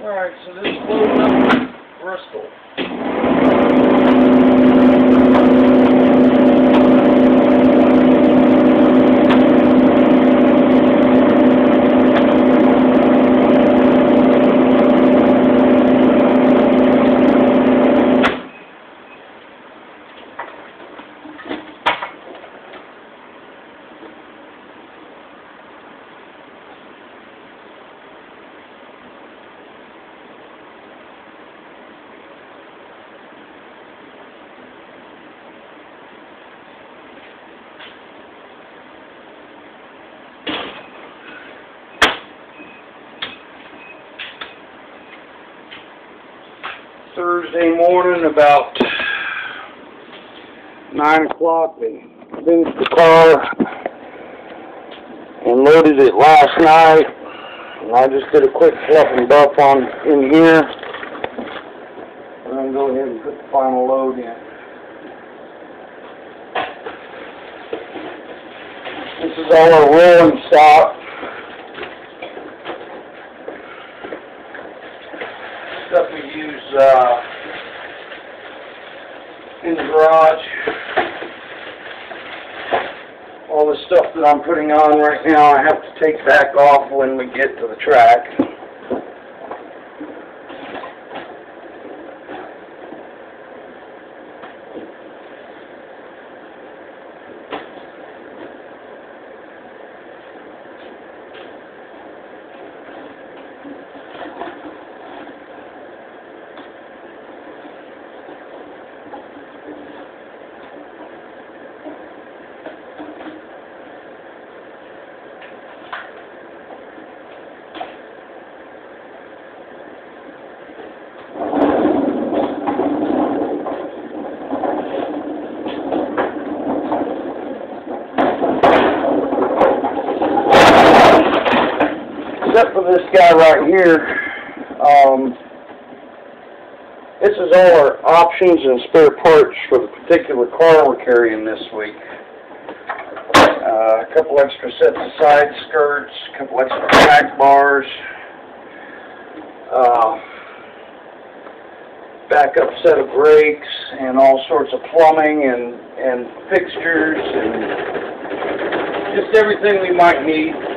Alright, so this is loading up Bristol. 9 o'clock. And finished the car and loaded it last night. And I just did a quick fluff and buff on in here. And then go ahead and put the final load in. This is all our rolling stock. Stuff we use uh, in the garage. That I'm putting on right now, I have to take back off when we get to the track. except for this guy right here, um, this is all our options and spare parts for the particular car we're carrying this week. Uh, a couple extra sets of side skirts, a couple extra back bars, uh, backup set of brakes, and all sorts of plumbing and, and fixtures and just everything we might need.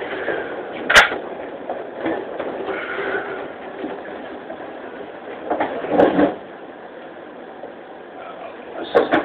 This is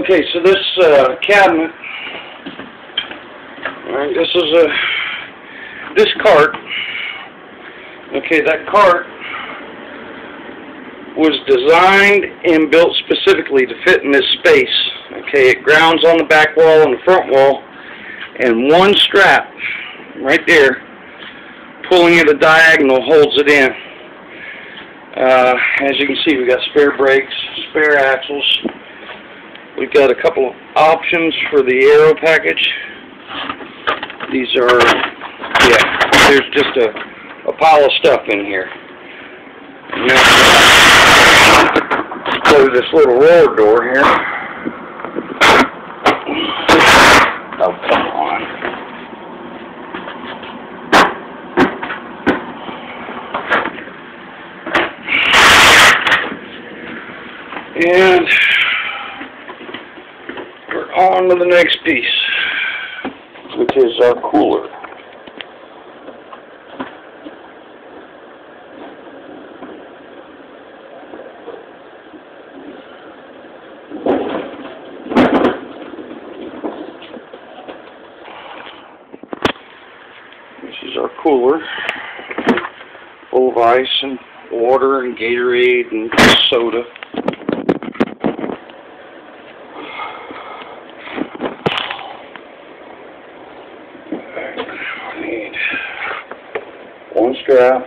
Okay, so this uh, cabinet, right, this is a this cart. Okay, that cart was designed and built specifically to fit in this space. Okay, it grounds on the back wall and the front wall, and one strap right there, pulling it a diagonal, holds it in. Uh, as you can see, we got spare brakes, spare axles. We've got a couple of options for the aero package. These are, yeah, there's just a, a pile of stuff in here. Now, close this little roller door here. Oh, come on. And we're to the next piece, which is our cooler. This is our cooler, full of ice and water and Gatorade and soda. I need one strap,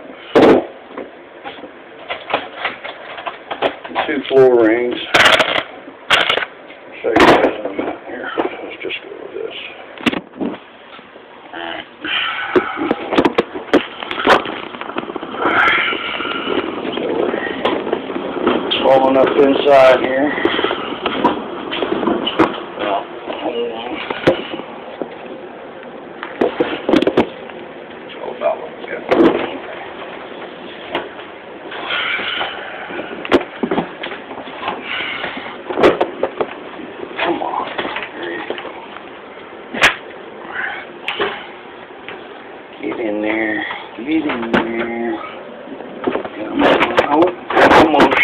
two floor rings. Show you guys on that here. Let's just go with this. So up inside here. Well, hold on. So about what we got. Come on. There you go. Get in there. Get in there. Come on. Oh, almost.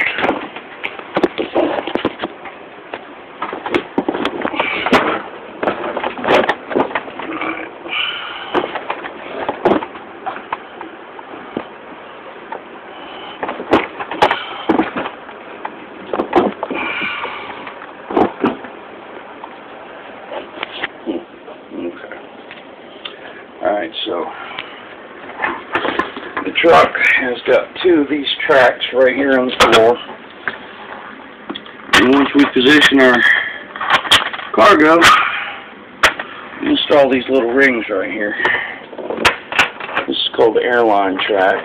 Okay. Alright, so the truck has got tracks right here on the floor. And once we position our cargo, install these little rings right here. This is called the airline track.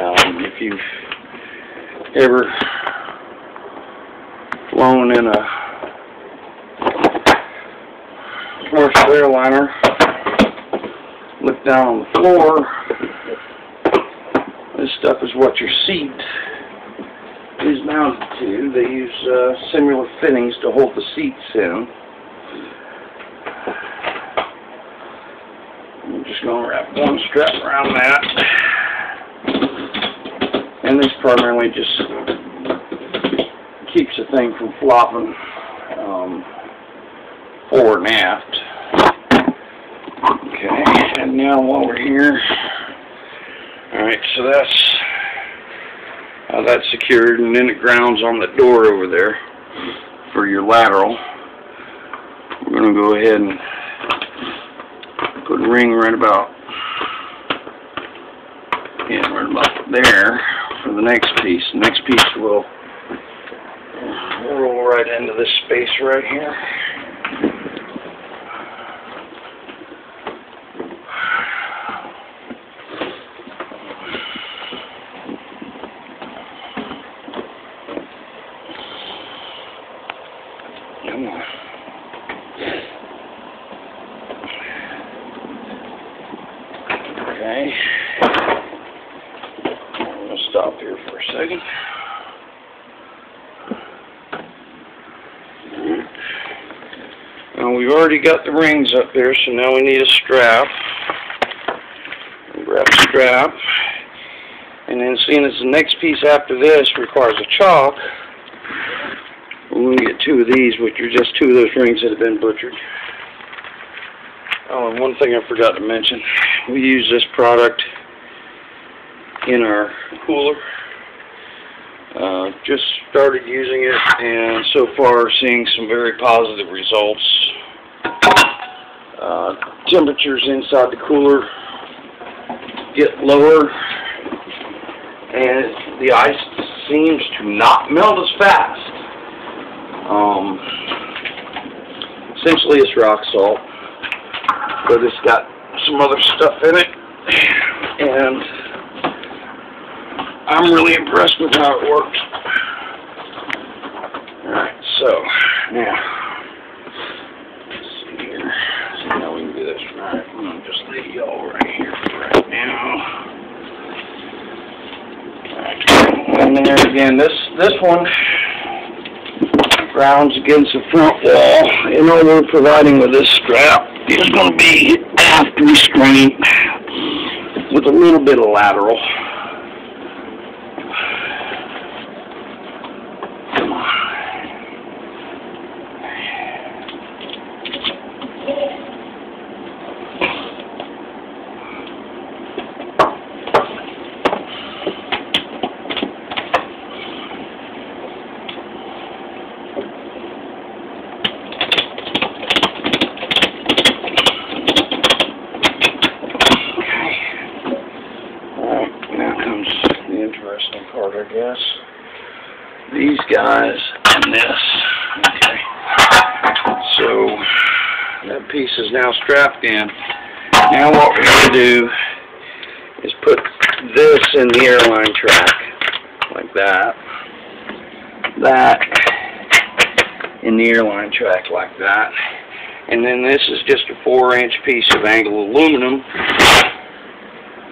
Um, if you've ever flown in a commercial airliner, look down on the floor, stuff is what your seat is mounted to. They use uh, similar fittings to hold the seats in. I'm just going to wrap one strap around that. And this primarily just keeps the thing from flopping um, forward and aft. Okay, and now while we're here, alright, so that's how that's secured, and then it grounds on the door over there for your lateral. We're going to go ahead and put a ring right about, yeah, right about there for the next piece. The next piece will roll right into this space right here. Come on. Okay. I'm going to stop here for a second. Now we've already got the rings up there, so now we need a strap. Grab a strap. And then seeing as the next piece after this requires a chock, we're going to get two of these, which are just two of those rings that have been butchered. Oh, and one thing I forgot to mention. We use this product in our cooler. Uh, just started using it and so far seeing some very positive results. Uh, temperatures inside the cooler get lower and the ice seems to not melt as fast. Um, essentially it's rock salt, but it's got some other stuff in it, and I'm really impressed with how it works. Alright, so, now, let's see here, see how we can do this right. I'm going to just leave y'all right here for right now. Alright, and there again, this, this one grounds against the front wall. In all we're providing with this strap is going to be aft restraint with a little bit of lateral. Come on. Alright, now comes the interesting part, I guess. These guys and this. Okay. So, that piece is in. Now what we're going to do is put this in the airline track, like that. That in the airline track, like that. And then this is just a 4 inch piece of angled aluminum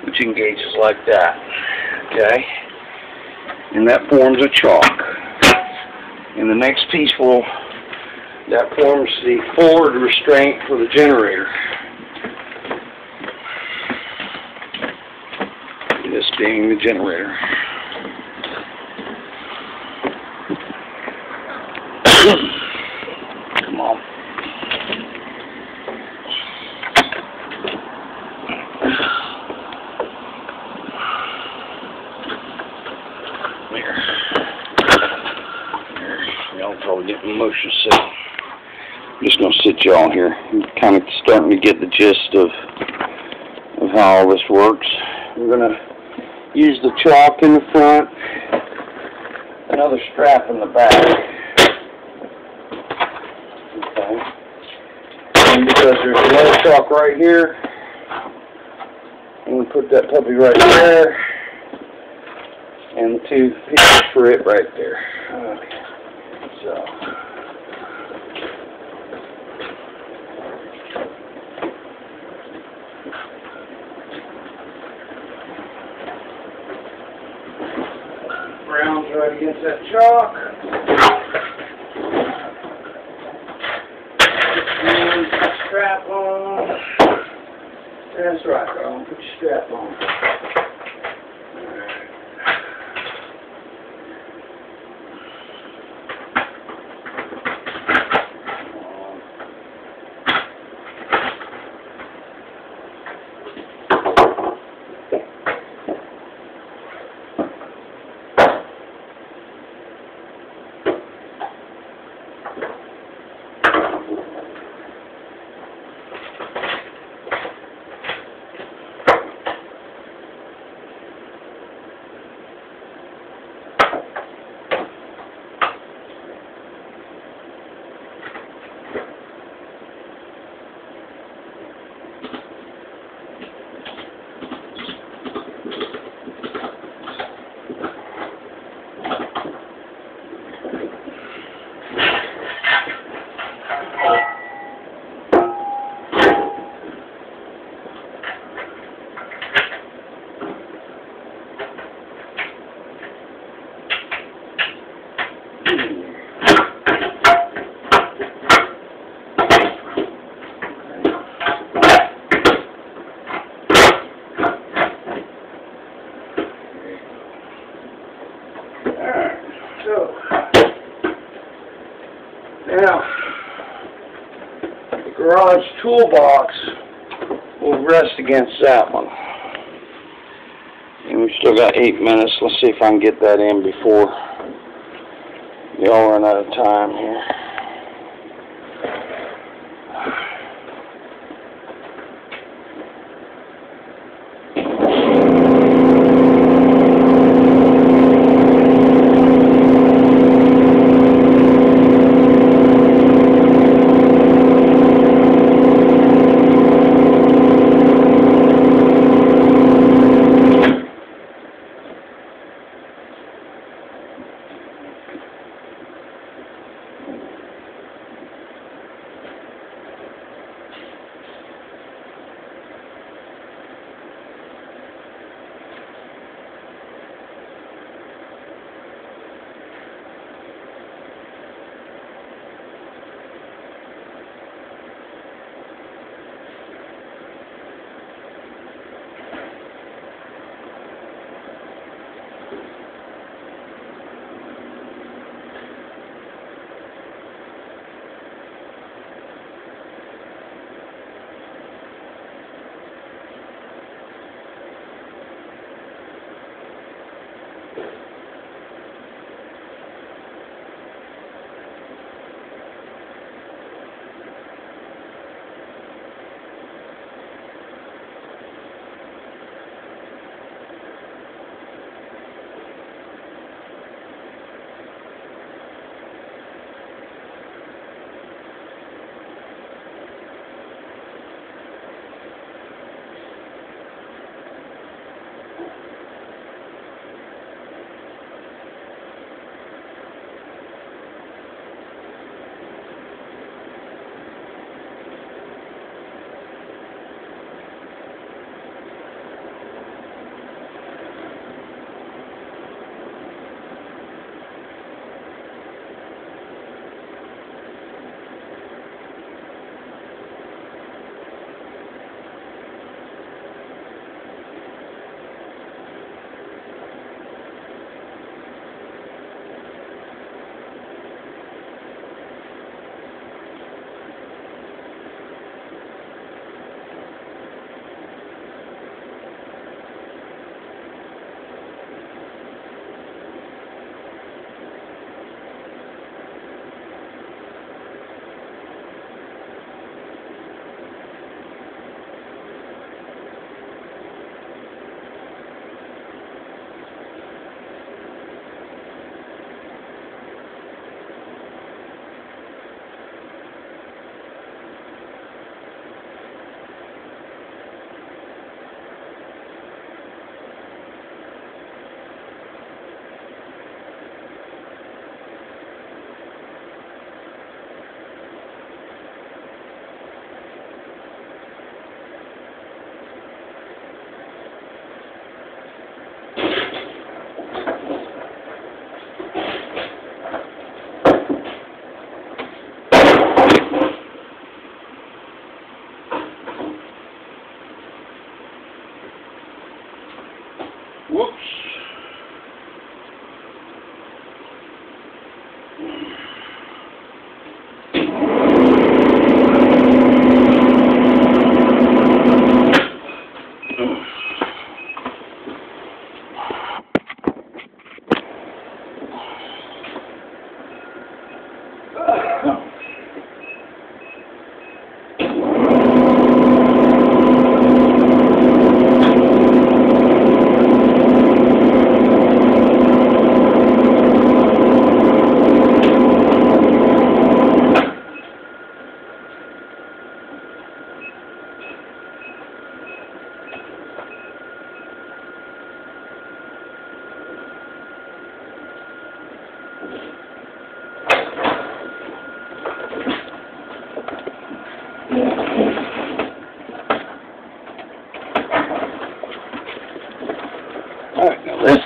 which engages like that. Okay? And that forms a chock. And the next piece will, that forms the forward restraint for the generator. This the generator. Come on. Here. Here. Y'all probably getting motion sick. I'm just gonna sit y'all here. I'm kind of starting to get the gist of of how all this works. We're gonna use the chock in the front, another strap in the back. Okay. And because there's another chock right here, I'm gonna put that puppy right there, and the two pieces for it right there. Okay. So. Against that chock. And strap on. That's right, Carl. Put your strap on. Garage toolbox will rest against that one. And we've still got eight minutes. Let's see if I can get that in before we all run out of time here.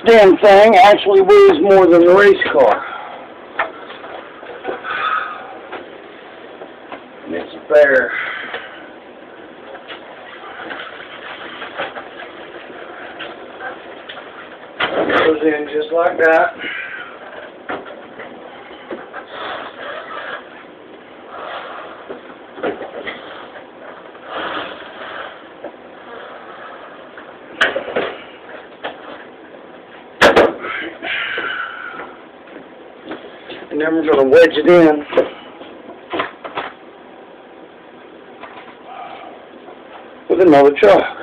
Damn thing actually weighs more than the race car. And it's a bear. Goes in just like that. And then we're gonna wedge it in. With another chuck.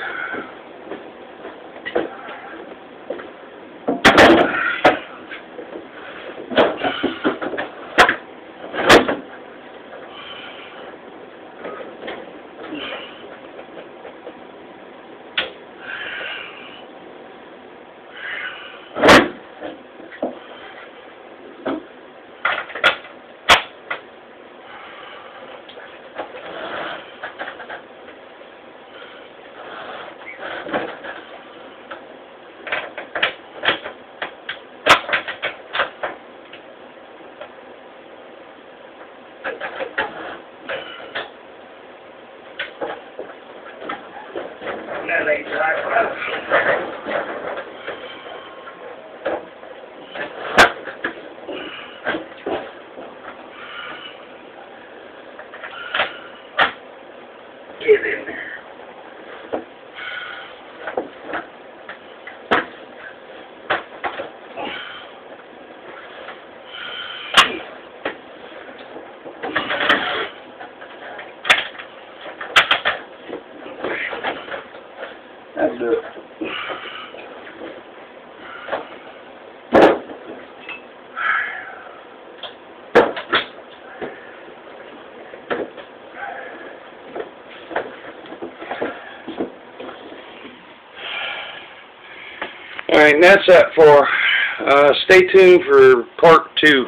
All right, and that's that for. Uh, stay tuned for part two.